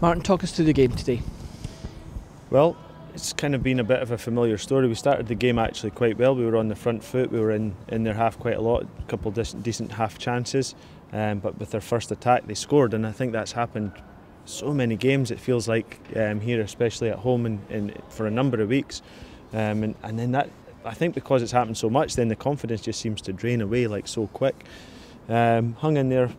Martin, talk us through the game today. Well, it's kind of been a bit of a familiar story. We started the game actually quite well. We were on the front foot. We were in, in their half quite a lot, a couple of decent, decent half chances. Um, but with their first attack, they scored, and I think that's happened so many games. It feels like um, here, especially at home, and, and for a number of weeks. Um, and, and then that, I think, because it's happened so much, then the confidence just seems to drain away like so quick. Um, hung in there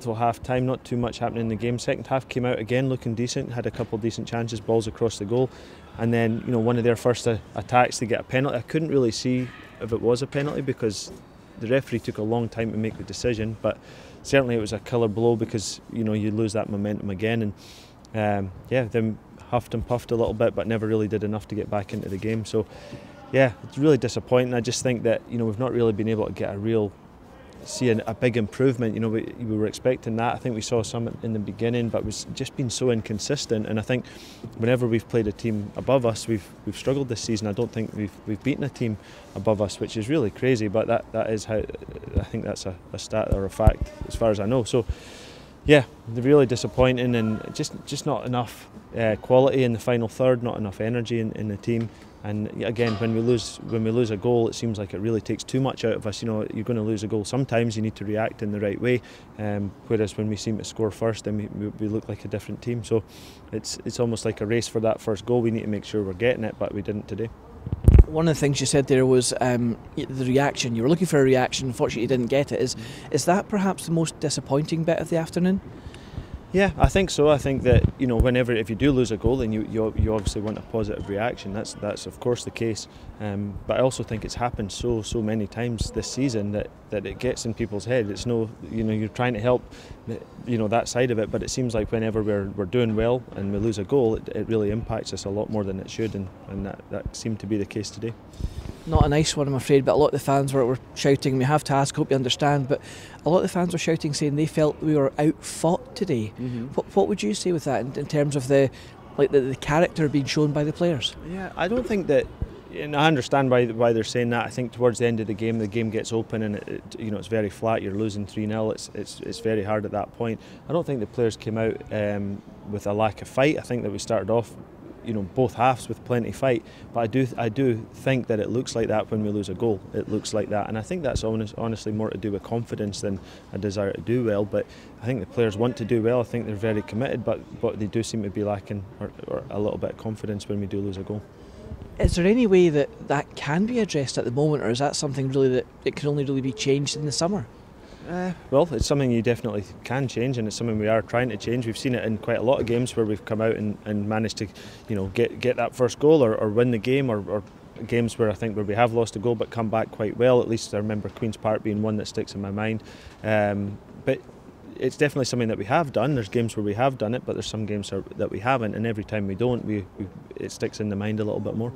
till half time, not too much happening in the game. Second half came out again looking decent, had a couple of decent chances, balls across the goal, and then you know one of their first attacks they get a penalty. I couldn't really see if it was a penalty because the referee took a long time to make the decision, but certainly it was a killer blow because you know you lose that momentum again, and um, yeah, then huffed and puffed a little bit, but never really did enough to get back into the game. So yeah, it's really disappointing. I just think that you know we've not really been able to get a real see a, a big improvement. You know, we, we, were expecting that. I think we saw some in the beginning, but it's just been so inconsistent. And I think whenever we've played a team above us, we've we've struggled this season. I don't think we've we've beaten a team above us, which is really crazy. But that, that is how I think that's a, a stat or a fact as far as I know. So. Yeah, really disappointing and just just not enough uh, quality in the final third, not enough energy in, in the team. And again, when we lose when we lose a goal, it seems like it really takes too much out of us. You know, you're going to lose a goal. Sometimes you need to react in the right way. Um, whereas when we seem to score first, then we, we look like a different team. So it's it's almost like a race for that first goal. We need to make sure we're getting it, but we didn't today. One of the things you said there was um, the reaction. You were looking for a reaction. Unfortunately, you didn't get it. Is is that perhaps the most disappointing bit of the afternoon? Yeah, I think so. I think that you know, whenever if you do lose a goal, then you, you, you obviously want a positive reaction. That's that's of course the case. Um, but I also think it's happened so so many times this season that, that it gets in people's head. It's no, you know, you're trying to help, you know, that side of it. But it seems like whenever we're, we're doing well and we lose a goal, it, it really impacts us a lot more than it should, and, and that that seemed to be the case today not a nice one, I'm afraid, but a lot of the fans were, were shouting. We have to ask, hope you understand, but a lot of the fans were shouting, saying they felt we were out fought today. Mm-hmm. What, what would you say with that in, in terms of the like the, the character being shown by the players? Yeah, I don't think that and I understand why why they're saying that. I think towards the end of the game, the game gets open and it, it, you know it's very flat. You're losing three 0 It's it's it's very hard at that point. I don't think the players came out um, with a lack of fight. I think that we started off you know both halves with plenty of fight. But I do I do think that it looks like that when we lose a goal. It looks like that, and I think that's honest, honestly more to do with confidence than a desire to do well. But I think the players want to do well. I think they're very committed, but but they do seem to be lacking or, or a little bit of confidence when we do lose a goal. Is there any way that that can be addressed at the moment, or is that something really that it can only really be changed in the summer? Uh, well, it's something you definitely can change, and it's something we are trying to change. We've seen it in quite a lot of games where we've come out and, and managed to, you know, get get that first goal or, or win the game, or, or, games where I think where we have lost a goal but come back quite well. At least I remember Queens Park being one that sticks in my mind. Um, but it's definitely something that we have done. There's games where we have done it, but there's some games that we haven't, and every time we don't, we, we it sticks in the mind a little bit more.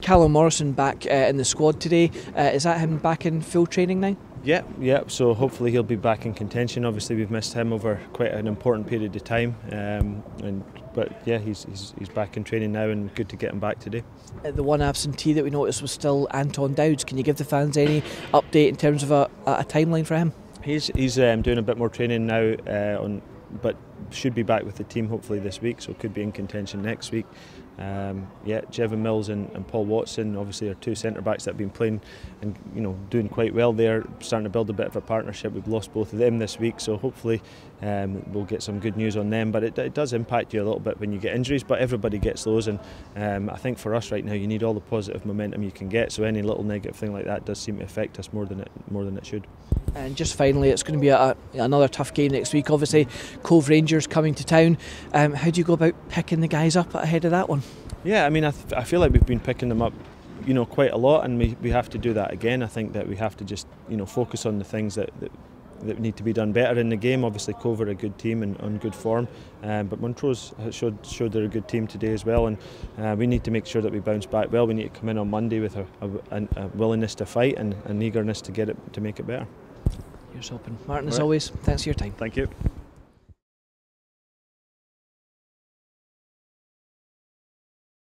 Callum Morrison back uh, in the squad today. Uh, is that him back in full training now? Yeah, yeah. So hopefully he'll be back in contention. Obviously we've missed him over quite an important period of time, um, and but yeah, he's, he's he's back in training now, and good to get him back today. Uh, the one absentee that we noticed was still Anton Dowds. Can you give the fans any update in terms of a, a timeline for him? He's he's um, doing a bit more training now uh, on, but should be back with the team hopefully this week. So could be in contention next week. Um, yeah, Jevon Mills and, and, Paul Watson obviously are two centre backs that have been playing and you know doing quite well there, starting to build a bit of a partnership. We've lost both of them this week, so hopefully um, we'll get some good news on them. But it, it, does impact you a little bit when you get injuries, but everybody gets those, and um, I think for us right now, you need all the positive momentum you can get. So any little negative thing like that does seem to affect us more than it more than it should. And just finally, it's going to be a, another tough game next week. Obviously, Cove Rangers coming to town. Um, how do you go about picking the guys up ahead of that one? Yeah, I mean, I, th- I feel like we've been picking them up, you know, quite a lot, and we, we have to do that again. I think that we have to just, you know, focus on the things that, that that need to be done better in the game. Obviously, Cove are a good team and on good form, um, but Montrose showed showed they're a good team today as well. And uh, we need to make sure that we bounce back well. We need to come in on Monday with a, a, a willingness to fight and an eagerness to get it to make it better. Here's hoping. Martin, as right. always, thanks for your time. Thank you.